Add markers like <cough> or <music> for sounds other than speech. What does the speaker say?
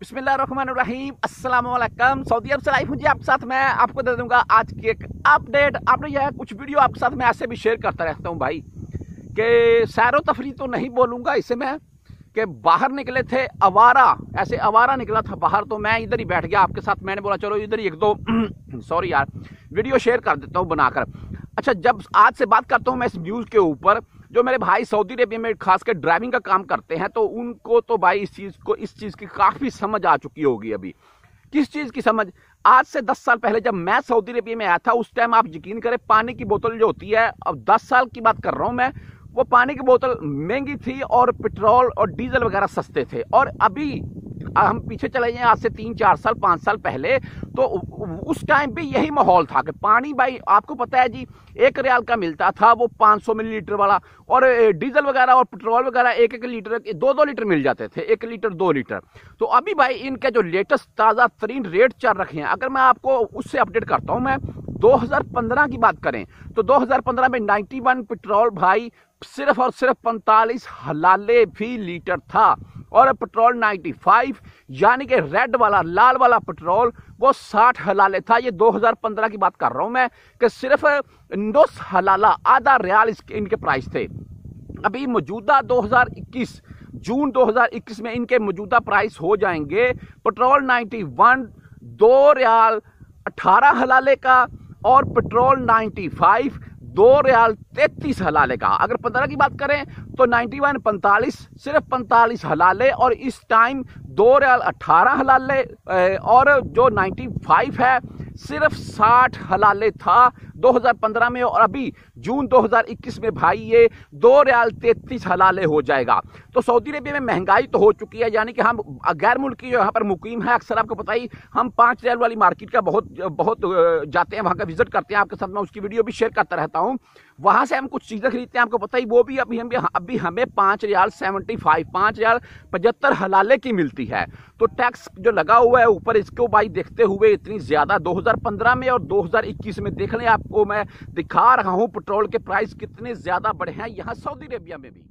بسم اللہ الرحمن الرحیم، السلام علیکم۔ سعودی عرب سے لائف ہوں جی آپ کے ساتھ میں، آپ کو دے دوں گا آج کی ایک اپڈیٹ آپ نے یہ کچھ ویڈیو آپ کے ساتھ میں ایسے بھی شیئر کرتا رہتا ہوں بھائی کہ سیر و تفریح تو نہیں بولوں گا اسے میں کہ باہر نکلے تھے اوارا ایسے اوارا نکلا تھا باہر تو میں ادھر ہی بیٹھ گیا۔ آپ کے ساتھ میں نے بولا چلو ادھر ہی ایک دو <clears throat> سوری یار ویڈیو شیئر کر دیتا ہوں بنا کر۔ اچھا جب آج سے بات کرتا ہوں میں اس نیوز کے اوپر جو میرے بھائی سعودی عربیہ میں خاص کر ڈرائیونگ کا کام کرتے ہیں تو ان کو تو بھائی اس چیز کو اس چیز کی کافی سمجھ آ چکی ہوگی ابھی۔ کس چیز کی سمجھ؟ آج سے دس سال پہلے جب میں سعودی عربیہ میں آیا تھا، اس ٹائم آپ یقین کریں پانی کی بوتل جو ہوتی ہے، اب دس سال کی بات کر رہا ہوں میں، وہ پانی کی بوتل مہنگی تھی اور پٹرول اور ڈیزل وغیرہ سستے تھے۔ اور ابھی ہم پیچھے چلے جائیں، آج سے تین، چار سال، پانچ سال پہلے، تو اس ٹائم پہ یہی ماحول تھا کہ پانی بھائی، آپ کو پتا ہے جی ایک ریال کا ملتا تھا وہ پانچ سو ملی لیٹر والا، اور ڈیزل وغیرہ اور پٹرول وغیرہ ایک ایک لیٹر، دو دو لیٹر مل جاتے تھے، ایک لیٹر، دو لیٹر۔ تو ابھی بھائی ان کے جو لیٹسٹ تازہ ترین ریٹ چل رکھے ہیں، اگر میں آپ کو اس سے اپڈیٹ کرتا ہوں، میں دو ہزار پندرہ کی بات کریں، تو دو ہزار پندرہ میں نائنٹی ون پٹرول بھائی صرف اور صرف پنتالیس حلالے بھی لیٹر تھا۔ اور پٹرول نائنٹی فائیو یعنی کہ ریڈ والا، لال والا پٹرول، وہ ساٹھ حلالے تھا۔ یہ دو ہزار پندرہ کی بات کر رہا ہوں میں کہ صرف نوس حلالہ، آدھا ریال ان کے پرائس تھے۔ ابھی موجودہ دو ہزار اکیس، جون دو ہزار اکیس میں ان کے موجودہ پرائس ہو جائیں گے۔ پٹرول نائنٹی ون، دو ریال اٹھارہ حلالے کا اور پٹرول نائنٹی فائیو دو ریال تینتیس حلالے کا۔ اگر پندرہ کی بات کریں تو نائنٹی ون پنتالیس صرف پنتالیس حلالے اور اس ٹائم دو ریال اٹھارہ حلالے اور جو نائنٹی فائیو ہے، صرف ساٹھ حلالے تھا۔ دو ہزار پندرہ میں اور ابھی جون دو ہزار اکیس میں بھائی یہ دو ریال تینتیس حلالے ہو جائے گا۔ تو سعودی عربیہ میں مہنگائی تو ہو چکی ہے یعنی کہ ہم غیر ملکی جو یہاں پر مقیم ہے اکثر آپ کو پتہ ہی ہم پانچ ریال والی مارکیٹ کا بہت بہت جاتے ہیں، وہاں کا وزٹ کرتے ہیں۔ آپ کے ساتھ میں اس کی ویڈیو بھی شیئر کرتا رہتا ہوں۔ وہاں سے ہم کچھ چیزیں خریدتے ہیں، آپ کو پتہ ہی وہ بھی ابھی ہم، ابھی ہمیں پانچ ریال سیونٹی فائیو، پانچ ریال پچہتر حلالے کی ملتی ہے۔ تو ٹیکس جو لگا ہوا ہے، اوپر اس کو بھائی دیکھتے ہوئے اتنی زیادہ دو ہزار پندرہ میں اور دو ہزار اکیس میں دیکھ لیں آپ کو میں دکھا رہا ہوں پٹرول کے پرائز کتنے زیادہ بڑھے ہیں یہاں سعودی عربیہ میں بھی۔